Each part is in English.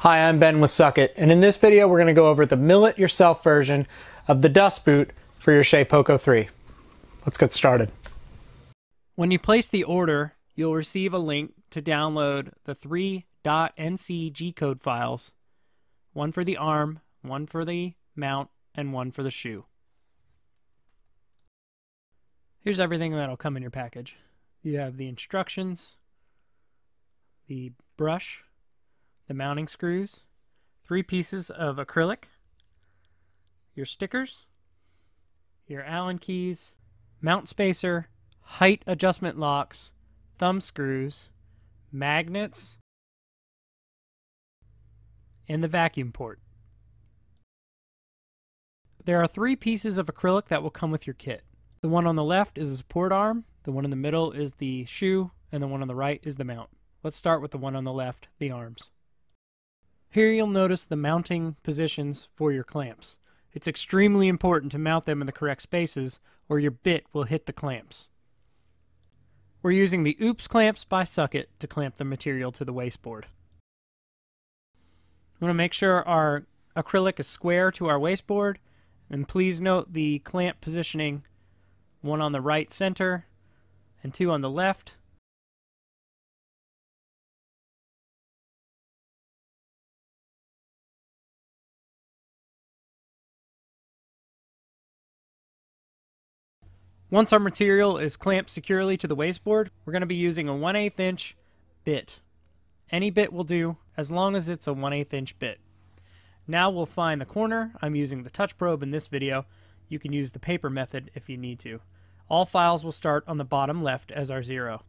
Hi, I'm Ben with SuckIt, and in this video we're going to go over the mill-it-yourself version of the dust boot for your Shapeoko 3. Let's get started. When you place the order, you'll receive a link to download the three .nc G-code files, one for the arm, one for the mount, and one for the shoe. Here's everything that'll come in your package. You have the instructions, the brush, the mounting screws, three pieces of acrylic, your stickers, your Allen keys, mount spacer, height adjustment locks, thumb screws, magnets, and the vacuum port. There are three pieces of acrylic that will come with your kit. The one on the left is the support arm, the one in the middle is the shoe, and the one on the right is the mount. Let's start with the one on the left, the arms. Here you'll notice the mounting positions for your clamps. It's extremely important to mount them in the correct spaces or your bit will hit the clamps. We're using the OOPS clamps by SuckIt to clamp the material to the wasteboard. We want to make sure our acrylic is square to our wasteboard and please note the clamp positioning one on the right center and two on the left Once our material is clamped securely to the wasteboard, we're going to be using a 1 8 inch bit. Any bit will do, as long as it's a 1 8 inch bit. Now we'll find the corner. I'm using the touch probe in this video. You can use the paper method if you need to. All files will start on the bottom left as our zero.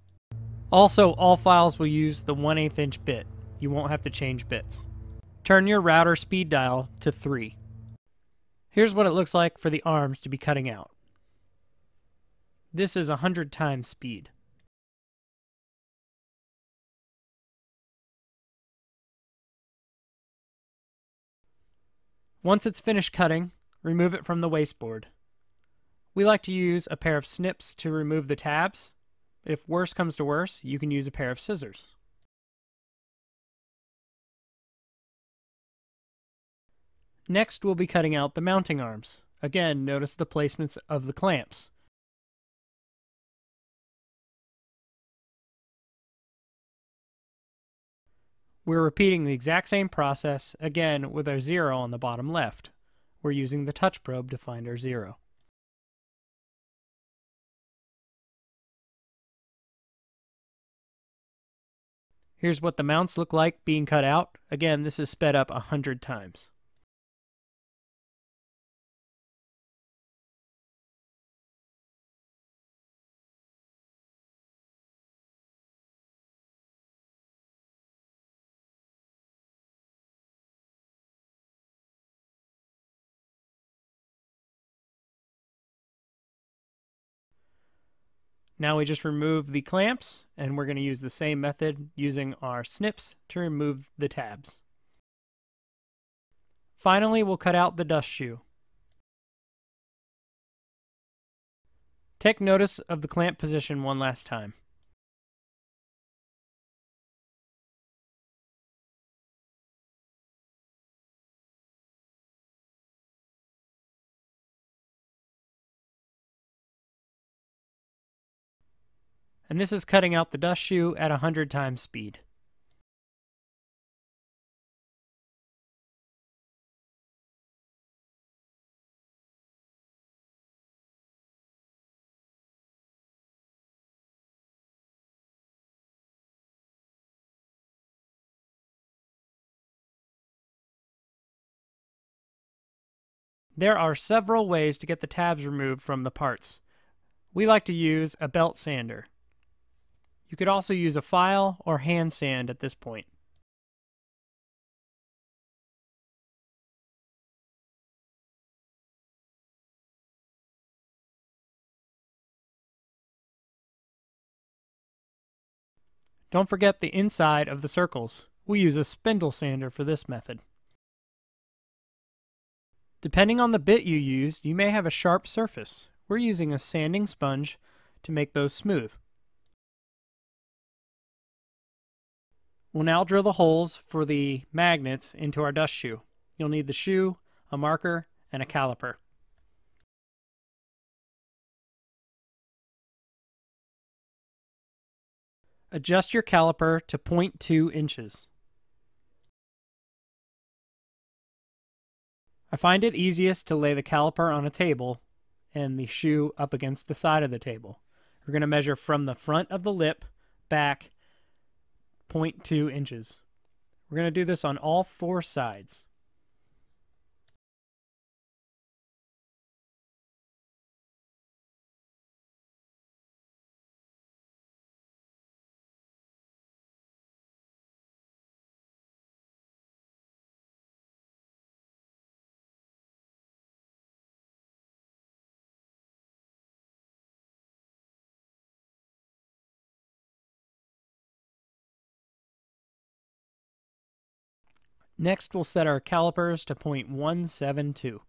Also, all files will use the 1 8 inch bit. You won't have to change bits. Turn your router speed dial to 3. Here's what it looks like for the arms to be cutting out. This is 100 times speed. Once it's finished cutting, remove it from the wasteboard. We like to use a pair of snips to remove the tabs. If worse comes to worse, you can use a pair of scissors. Next, we'll be cutting out the mounting arms. Again, notice the placements of the clamps. We're repeating the exact same process, again with our zero on the bottom left. We're using the touch probe to find our zero. Here's what the mounts look like being cut out. Again, this is sped up 100 times. Now we just remove the clamps and we're going to use the same method using our snips to remove the tabs. Finally, we'll cut out the dust shoe. Take notice of the clamp position one last time. And this is cutting out the dust shoe at 100 times speed. There are several ways to get the tabs removed from the parts. We like to use a belt sander. You could also use a file or hand sand at this point. Don't forget the inside of the circles. We use a spindle sander for this method. Depending on the bit you use, you may have a sharp surface. We're using a sanding sponge to make those smooth. We'll now drill the holes for the magnets into our dust shoe. You'll need the shoe, a marker, and a caliper. Adjust your caliper to 0.2 inches. I find it easiest to lay the caliper on a table and the shoe up against the side of the table. We're going to measure from the front of the lip back 0.2 inches. We're going to do this on all four sides. Next, we'll set our calipers to 0.172.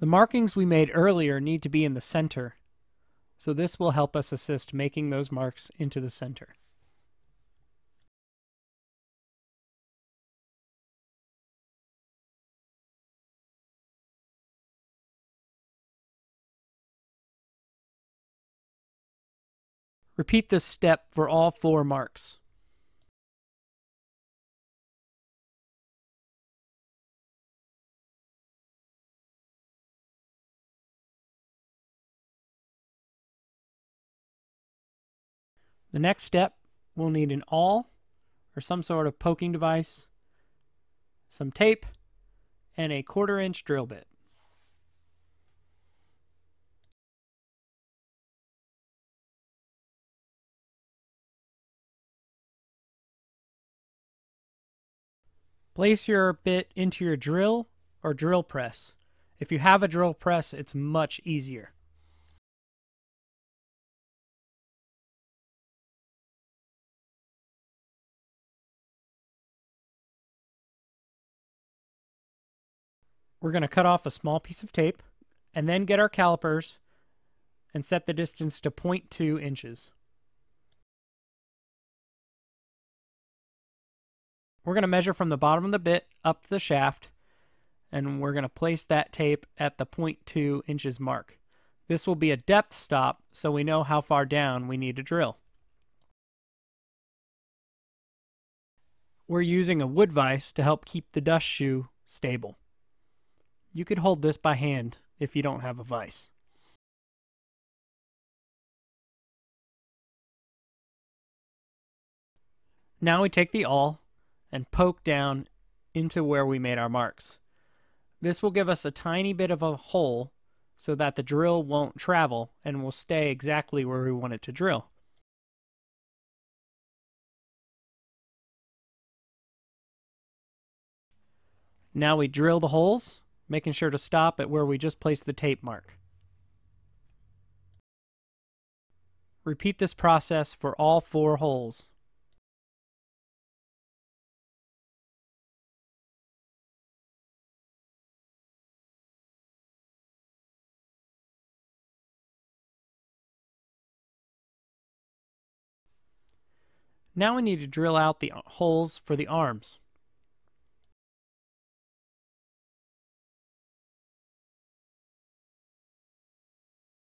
The markings we made earlier need to be in the center, so this will help us assist making those marks into the center. Repeat this step for all four marks. The next step, we'll need an awl or some sort of poking device, some tape, and a quarter inch drill bit. Place your bit into your drill or drill press. If you have a drill press, it's much easier. We're going to cut off a small piece of tape and then get our calipers and set the distance to 0.2 inches. We're going to measure from the bottom of the bit up the shaft, and we're going to place that tape at the 0.2 inches mark. This will be a depth stop, so we know how far down we need to drill. We're using a wood vise to help keep the dust shoe stable. You could hold this by hand if you don't have a vise. Now we take the awl and poke down into where we made our marks. This will give us a tiny bit of a hole so that the drill won't travel and will stay exactly where we want it to drill. Now we drill the holes, making sure to stop at where we just placed the tape mark. Repeat this process for all four holes. Now we need to drill out the holes for the arms.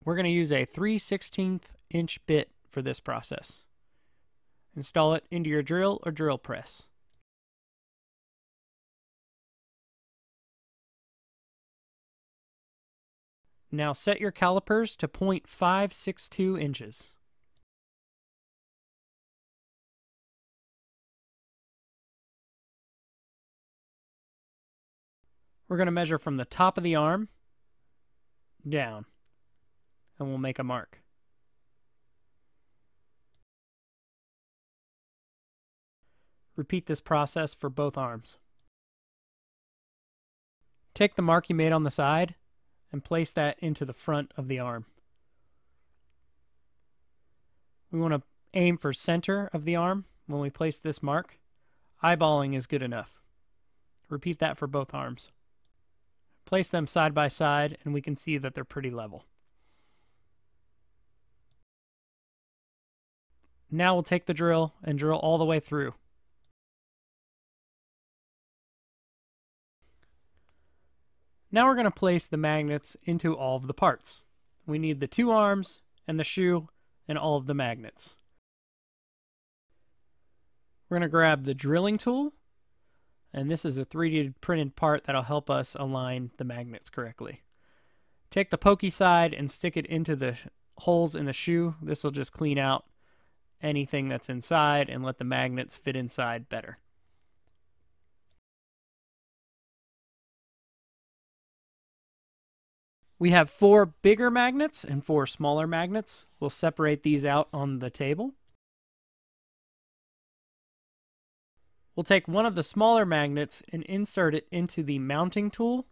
We're going to use a 3 16th inch bit for this process. Install it into your drill or drill press. Now set your calipers to 0.562 inches. We're going to measure from the top of the arm down, and we'll make a mark. Repeat this process for both arms. Take the mark you made on the side and place that into the front of the arm. We want to aim for center of the arm when we place this mark. Eyeballing is good enough. Repeat that for both arms. Place them side by side, and we can see that they're pretty level. Now we'll take the drill and drill all the way through. Now we're going to place the magnets into all of the parts. We need the two arms and the shoe and all of the magnets. We're going to grab the drilling tool, and this is a 3D printed part that'll help us align the magnets correctly. Take the pokey side and stick it into the holes in the shoe. This will just clean out anything that's inside and let the magnets fit inside better. We have four bigger magnets and four smaller magnets. We'll separate these out on the table. We'll take one of the smaller magnets and insert it into the mounting tool.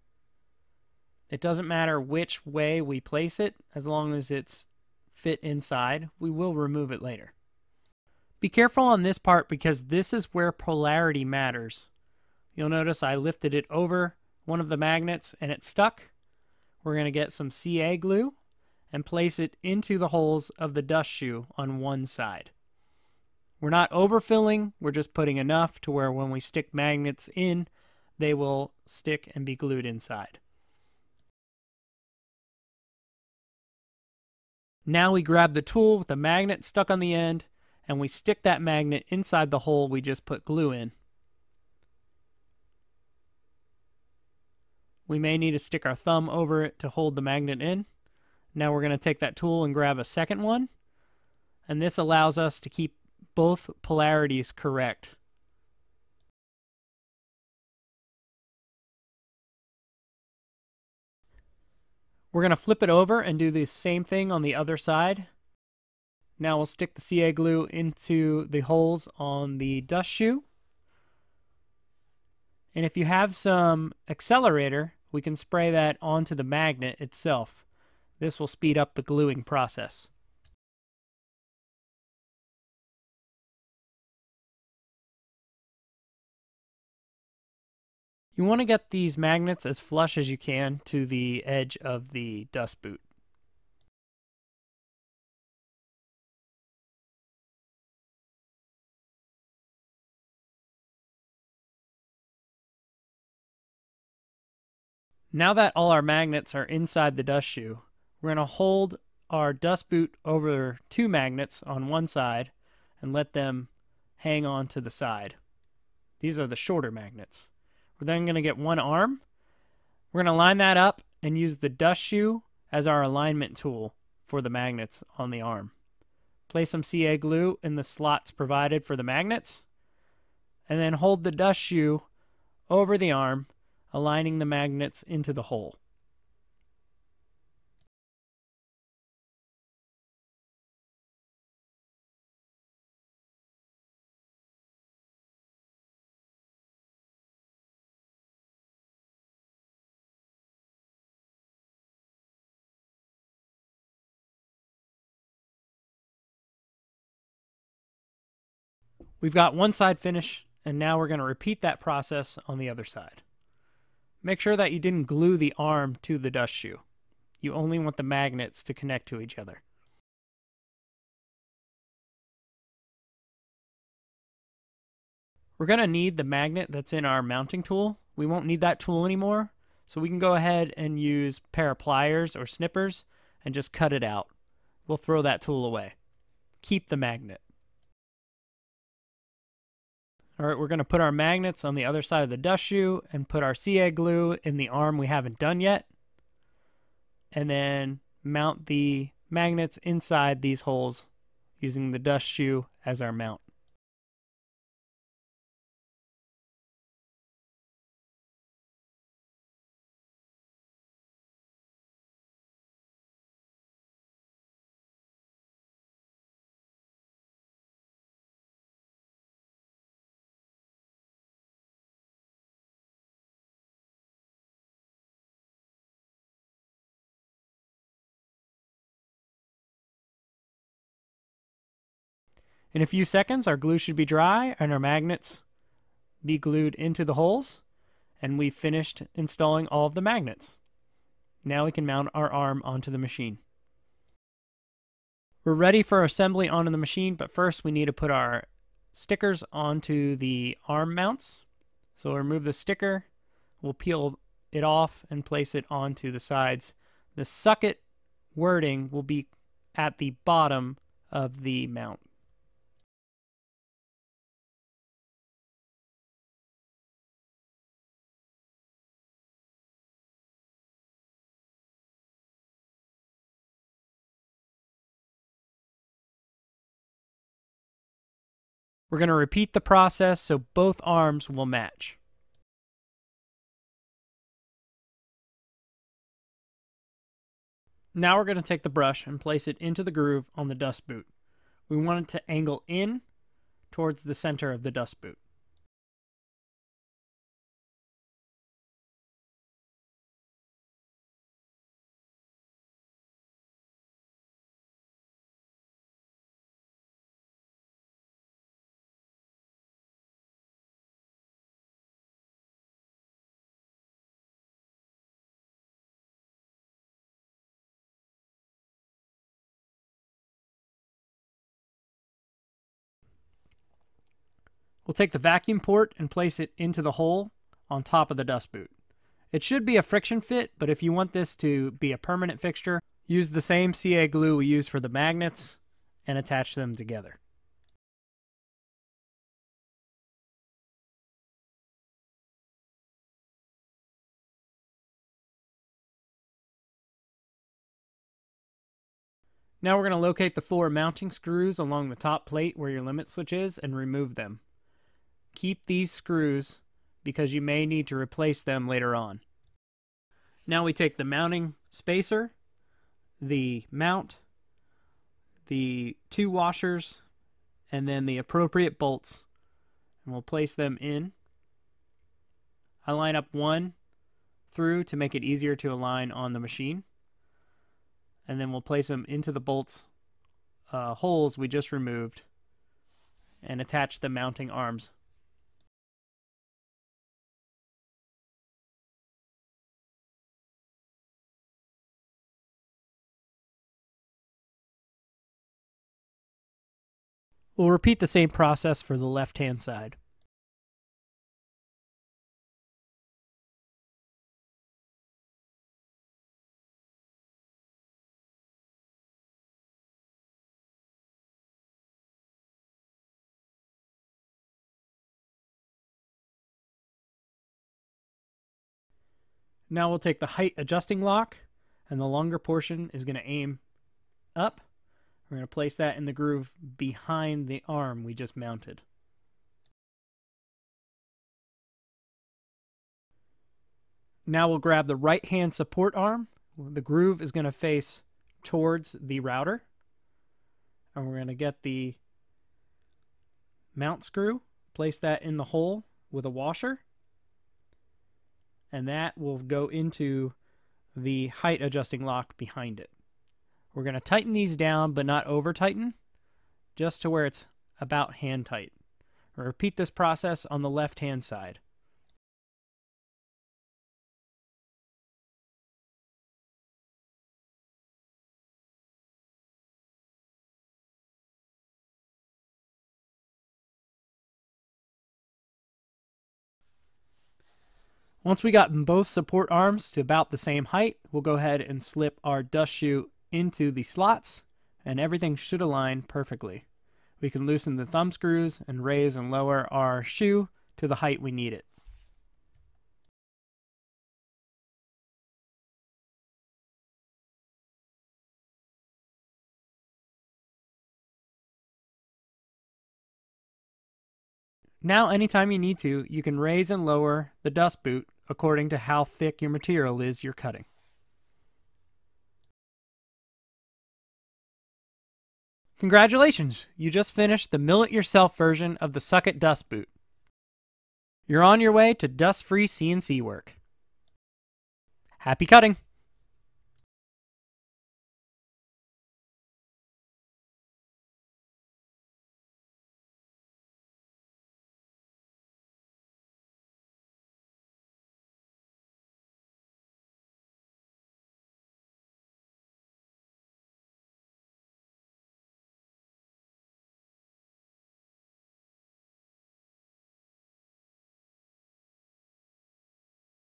It doesn't matter which way we place it, as long as it's fit inside. We will remove it later. Be careful on this part because this is where polarity matters. You'll notice I lifted it over one of the magnets and it stuck. We're going to get some CA glue and place it into the holes of the dust shoe on one side. We're not overfilling, we're just putting enough to where when we stick magnets in, they will stick and be glued inside. Now we grab the tool with the magnet stuck on the end and we stick that magnet inside the hole we just put glue in. We may need to stick our thumb over it to hold the magnet in. Now we're going to take that tool and grab a second one. And this allows us to keep both polarities correct. We're going to flip it over and do the same thing on the other side. Now we'll stick the CA glue into the holes on the dust shoe. And if you have some accelerator, we can spray that onto the magnet itself. This will speed up the gluing process. You want to get these magnets as flush as you can to the edge of the dust boot. Now that all our magnets are inside the dust shoe, we're going to hold our dust boot over two magnets on one side and let them hang on to the side. These are the shorter magnets. We're then going to get one arm. We're going to line that up and use the dust shoe as our alignment tool for the magnets on the arm. Place some CA glue in the slots provided for the magnets, and then hold the dust shoe over the arm aligning the magnets into the hole. We've got one side finished, and now we're going to repeat that process on the other side. Make sure that you didn't glue the arm to the dust shoe. You only want the magnets to connect to each other. We're going to need the magnet that's in our mounting tool. We won't need that tool anymore, so we can go ahead and use pair of pliers or snippers and just cut it out. We'll throw that tool away. Keep the magnet. All right, we're going to put our magnets on the other side of the dust shoe and put our CA glue in the arm we haven't done yet. And then mount the magnets inside these holes using the dust shoe as our mount. In a few seconds, our glue should be dry and our magnets be glued into the holes. And we've finished installing all of the magnets. Now we can mount our arm onto the machine. We're ready for assembly onto the machine, but first we need to put our stickers onto the arm mounts. So we'll remove the sticker, we'll peel it off and place it onto the sides. The SuckIt wording will be at the bottom of the mount. We're going to repeat the process so both arms will match. Now we're going to take the brush and place it into the groove on the dust boot. We want it to angle in towards the center of the dust boot. We'll take the vacuum port and place it into the hole on top of the dust boot. It should be a friction fit, but if you want this to be a permanent fixture, use the same CA glue we use for the magnets and attach them together. Now we're going to locate the four mounting screws along the top plate where your limit switch is and remove them. Keep these screws because you may need to replace them later on. Now we take the mounting spacer, the mount, the two washers, and then the appropriate bolts, and we'll place them in. I line up one through to make it easier to align on the machine. And then we'll place them into the bolts uh, holes we just removed and attach the mounting arms We'll repeat the same process for the left-hand side. Now we'll take the height adjusting lock and the longer portion is going to aim up we're going to place that in the groove behind the arm we just mounted. Now we'll grab the right hand support arm. The groove is going to face towards the router. And we're going to get the mount screw, place that in the hole with a washer. And that will go into the height adjusting lock behind it. We're going to tighten these down, but not over tighten, just to where it's about hand tight. repeat this process on the left hand side. Once we got both support arms to about the same height, we'll go ahead and slip our dust shoe into the slots and everything should align perfectly. We can loosen the thumb screws and raise and lower our shoe to the height we need it. Now, anytime you need to, you can raise and lower the dust boot according to how thick your material is you're cutting. Congratulations, you just finished the Mill It Yourself version of the SuckIt Dust Boot. You're on your way to dust-free CNC work. Happy cutting!